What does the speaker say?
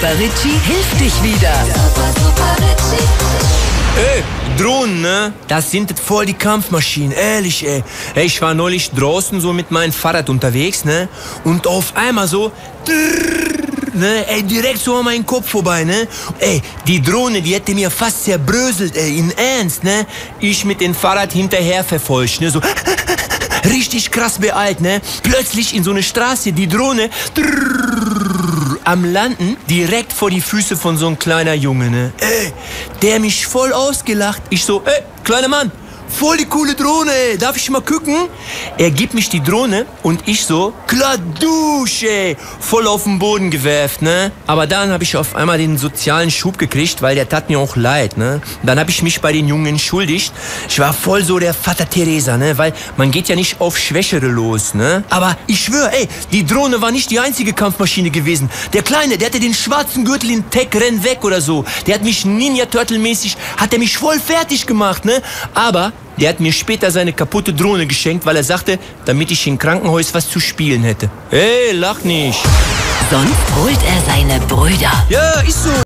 Super Ritchie hilft dich wieder. Ey, Drohnen, ne? Das sind voll die Kampfmaschinen, ehrlich, ey. Ey, ich war neulich draußen so mit meinem Fahrrad unterwegs, ne? Und auf einmal so, ne? Ey, direkt so an meinen Kopf vorbei, ne? Ey, die Drohne, die hätte mir fast zerbröselt, ey, in Ernst, ne? Ich mit dem Fahrrad hinterher verfolgt, ne? So, richtig krass beeilt, ne? Plötzlich in so eine Straße, die Drohne, am Landen, direkt vor die Füße von so ein kleiner Junge, ne? Ey, der mich voll ausgelacht. Ich so, ey, kleiner Mann, voll die coole Drohne, ey. Darf ich mal gucken? Er gibt mich die Drohne und ich so, klar Dusche, voll auf den Boden gewerft, ne? Aber dann habe ich auf einmal den sozialen Schub gekriegt, weil der tat mir auch leid, ne? Dann habe ich mich bei den Jungen entschuldigt. Ich war voll so der Vater Teresa, ne? Weil man geht ja nicht auf Schwächere los, ne? Aber ich schwöre, ey, die Drohne war nicht die einzige Kampfmaschine gewesen. Der Kleine, der hatte den schwarzen Gürtel in Tech Renn weg oder so. Der hat mich Ninja Turtle mäßig, hat er mich voll fertig gemacht, ne? Aber der hat mir später seine kaputte Drohne geschenkt, weil er sagte, damit ich im Krankenhaus was zu spielen hätte. Ey, lach nicht. Sonst holt er seine Brüder. Ja, ist so.